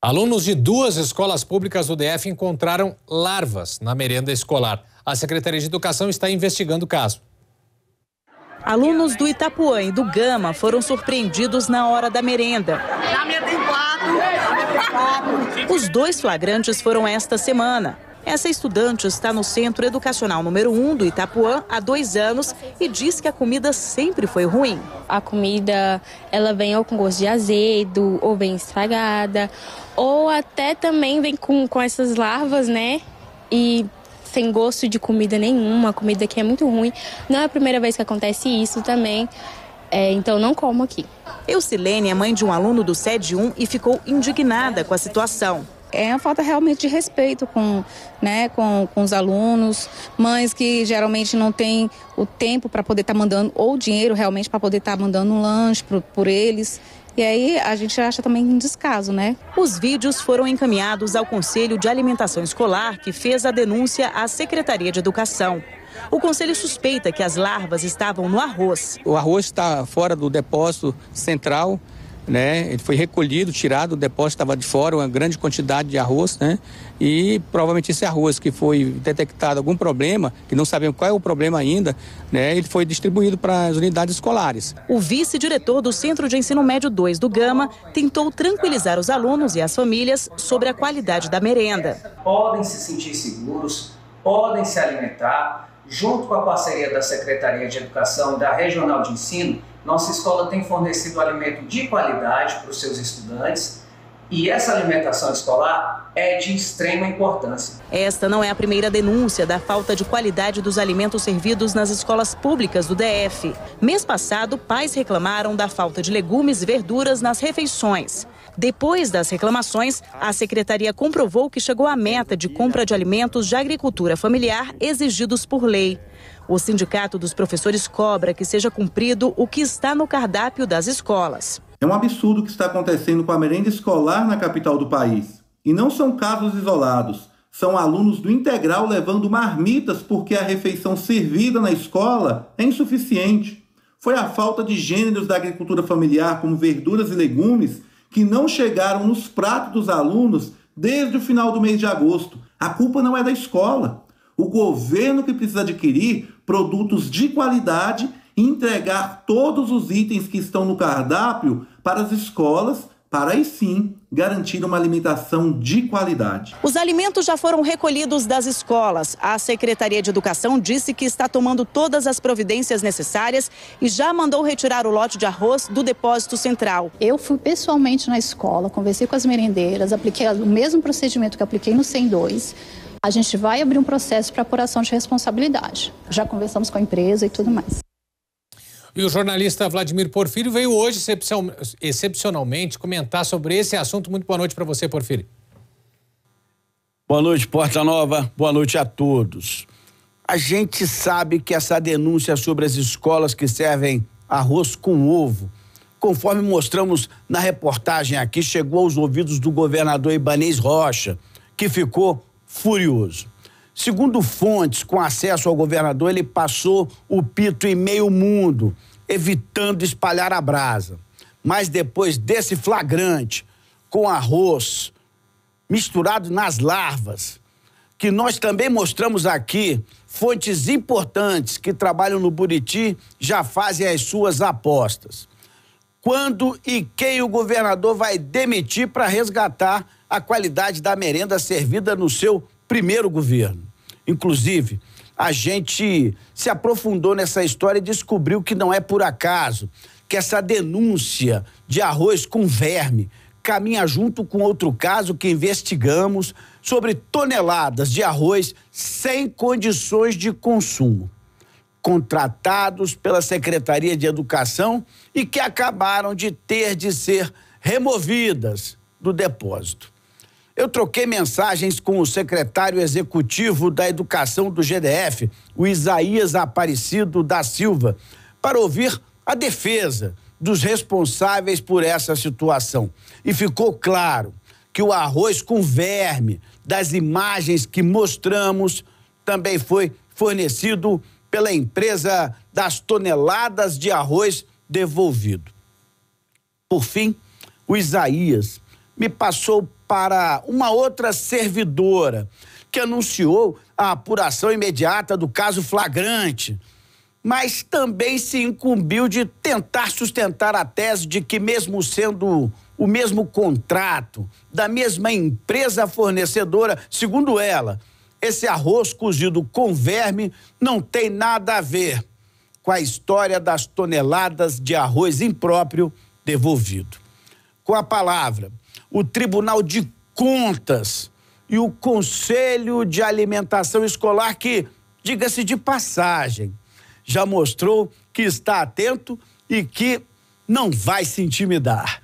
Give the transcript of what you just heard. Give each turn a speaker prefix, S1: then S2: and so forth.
S1: Alunos de duas escolas públicas do DF encontraram larvas na merenda escolar. A Secretaria de Educação está investigando o caso.
S2: Alunos do Itapuã e do Gama foram surpreendidos na hora da merenda. Os dois flagrantes foram esta semana. Essa estudante está no Centro Educacional número 1 do Itapuã há dois anos e diz que a comida sempre foi ruim.
S3: A comida, ela vem ou com gosto de azedo, ou vem estragada, ou até também vem com, com essas larvas, né? E sem gosto de comida nenhuma, comida que é muito ruim. Não é a primeira vez que acontece isso também. É, então não como aqui.
S2: Eucilene é mãe de um aluno do SED 1 e ficou indignada com a situação
S4: é a falta realmente de respeito com, né, com, com os alunos, mães que geralmente não têm o tempo para poder estar tá mandando, ou dinheiro realmente para poder estar tá mandando um lanche por, por eles. E aí a gente acha também um descaso, né?
S2: Os vídeos foram encaminhados ao Conselho de Alimentação Escolar, que fez a denúncia à Secretaria de Educação. O conselho suspeita que as larvas estavam no arroz.
S5: O arroz está fora do depósito central né? Ele foi recolhido, tirado, o depósito estava de fora, uma grande quantidade de arroz, né? E provavelmente esse arroz que foi detectado algum problema, que não sabemos qual é o problema ainda, né? Ele foi distribuído para as unidades escolares.
S2: O vice-diretor do Centro de Ensino Médio 2 do Gama tentou tranquilizar os alunos e as famílias sobre a qualidade da merenda.
S6: Podem se sentir seguros, podem se alimentar, junto com a parceria da Secretaria de Educação e da Regional de Ensino, nossa escola tem fornecido alimento de qualidade para os seus estudantes e essa alimentação escolar é de extrema importância.
S2: Esta não é a primeira denúncia da falta de qualidade dos alimentos servidos nas escolas públicas do DF. Mês passado, pais reclamaram da falta de legumes e verduras nas refeições. Depois das reclamações, a secretaria comprovou que chegou à meta de compra de alimentos de agricultura familiar exigidos por lei. O Sindicato dos Professores cobra que seja cumprido o que está no cardápio das escolas.
S7: É um absurdo o que está acontecendo com a merenda escolar na capital do país. E não são casos isolados. São alunos do integral levando marmitas porque a refeição servida na escola é insuficiente. Foi a falta de gêneros da agricultura familiar, como verduras e legumes, que não chegaram nos pratos dos alunos desde o final do mês de agosto. A culpa não é da escola. O governo que precisa adquirir produtos de qualidade e entregar todos os itens que estão no cardápio para as escolas, para aí sim garantir uma alimentação de qualidade.
S2: Os alimentos já foram recolhidos das escolas. A Secretaria de Educação disse que está tomando todas as providências necessárias e já mandou retirar o lote de arroz do depósito central.
S4: Eu fui pessoalmente na escola, conversei com as merendeiras, apliquei o mesmo procedimento que apliquei no 102 a gente vai abrir um processo para apuração de responsabilidade. Já conversamos com a empresa e tudo mais.
S1: E o jornalista Vladimir Porfírio veio hoje, excepcionalmente, comentar sobre esse assunto. Muito boa noite para você, Porfírio.
S8: Boa noite, Porta Nova. Boa noite a todos. A gente sabe que essa denúncia sobre as escolas que servem arroz com ovo, conforme mostramos na reportagem aqui, chegou aos ouvidos do governador Ibanez Rocha, que ficou furioso. Segundo fontes com acesso ao governador, ele passou o pito em meio mundo, evitando espalhar a brasa. Mas depois desse flagrante, com arroz misturado nas larvas, que nós também mostramos aqui, fontes importantes que trabalham no Buriti já fazem as suas apostas. Quando e quem o governador vai demitir para resgatar a qualidade da merenda servida no seu primeiro governo. Inclusive, a gente se aprofundou nessa história e descobriu que não é por acaso que essa denúncia de arroz com verme caminha junto com outro caso que investigamos sobre toneladas de arroz sem condições de consumo, contratados pela Secretaria de Educação e que acabaram de ter de ser removidas do depósito. Eu troquei mensagens com o secretário executivo da Educação do GDF, o Isaías Aparecido da Silva, para ouvir a defesa dos responsáveis por essa situação. E ficou claro que o arroz com verme das imagens que mostramos também foi fornecido pela empresa das toneladas de arroz devolvido. Por fim, o Isaías me passou para uma outra servidora que anunciou a apuração imediata do caso flagrante, mas também se incumbiu de tentar sustentar a tese de que, mesmo sendo o mesmo contrato da mesma empresa fornecedora, segundo ela, esse arroz cozido com verme não tem nada a ver com a história das toneladas de arroz impróprio devolvido. Com a palavra, o Tribunal de Contas e o Conselho de Alimentação Escolar, que, diga-se de passagem, já mostrou que está atento e que não vai se intimidar.